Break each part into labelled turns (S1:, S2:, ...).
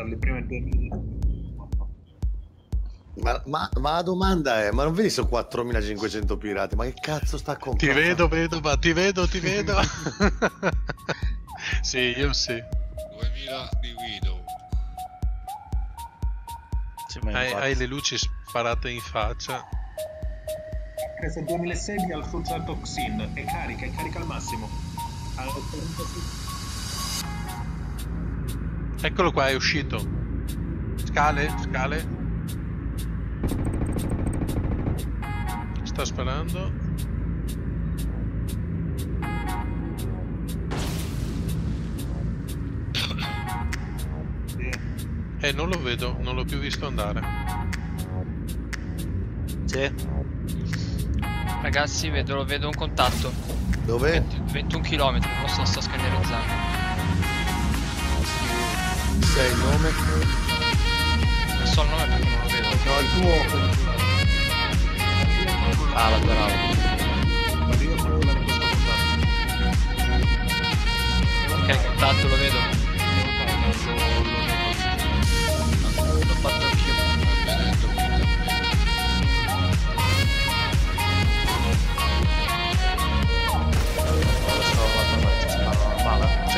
S1: tra le prime 2000.
S2: Ma, ma, ma, la domanda è, ma non vedi sono 4500 pirati, ma che cazzo sta con
S3: Ti vedo, vedo, ma ti vedo, ti vedo. sì, io sì.
S4: 2000 di Widow.
S3: Sì, hai, hai, le luci sparate in faccia.
S1: Presa 2006 al Social Toxin e carica, è carica al massimo. Al 46.
S3: Eccolo qua, è uscito. Scale, scale. Sta sparando. Eh, non lo vedo, non l'ho più visto andare.
S5: Sì.
S6: Ragazzi, vedo, lo vedo un contatto.
S2: Dove?
S6: 20, 21 km, non so, sto scannerizzando.
S2: Sei il nome?
S6: Non so il nome perché non lo vedo.
S2: No, il tuo.
S5: Ah, la tua nave.
S6: Ok, contatto, lo vedo. L'ho fatto anch'io.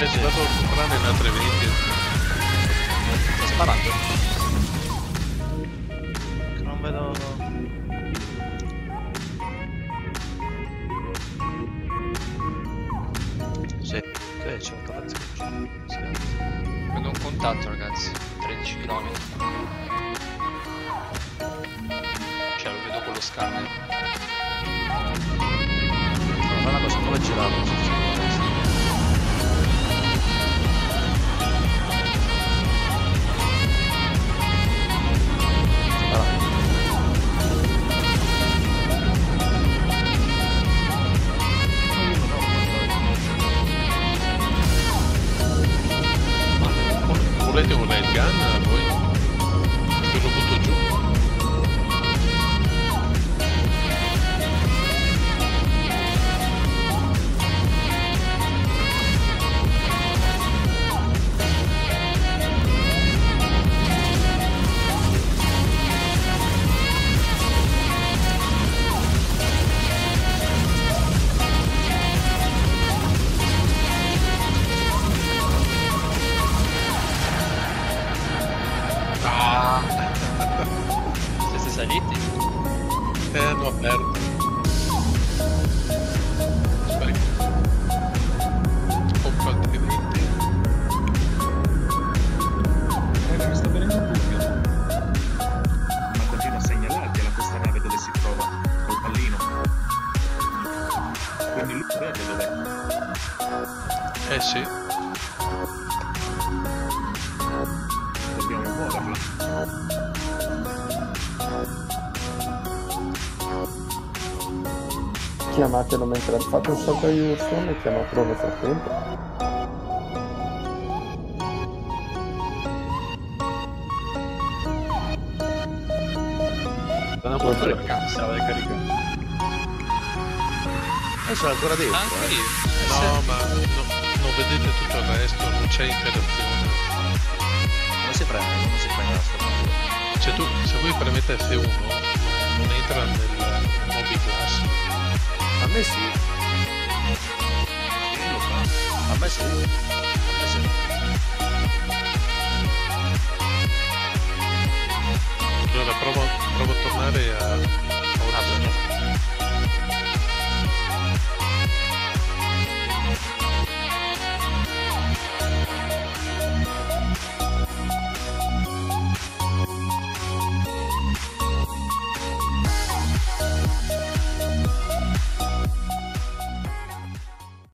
S3: Ci vado a comprare in altre 20.
S5: Sta sparando? Non vedo... Sì, sì, c'è un palazzo. Sì.
S6: Vedo un contatto, ragazzi. 13 km. Cioè, lo vedo con lo scanner.
S5: Ma una cosa, come girato?
S3: roulette et
S6: roulette gagne.
S3: Eh, hanno aperto. 20.
S1: Raga, mi sta venendo un dubbio. Ma continua a segnalarti alla questa nave dove si trova, col pallino. Quindi lui vede dov'è.
S3: Eh sì.
S7: Chiamatelo mentre fate un salto di direzione e chiamatelo nel frattempo.
S5: Non può fare.
S2: Eh, sono ancora dentro.
S6: Anche
S2: eh.
S6: io.
S3: No, ma no- non vedete tutto il resto, non c'è interazione.
S5: Come si prende? Come si prende la?
S3: Cioè tu, se voi premete F1, non entra nel Moby Class.
S2: Me sì.
S5: A me sì. A me.
S3: Allora provo, provo a tornare a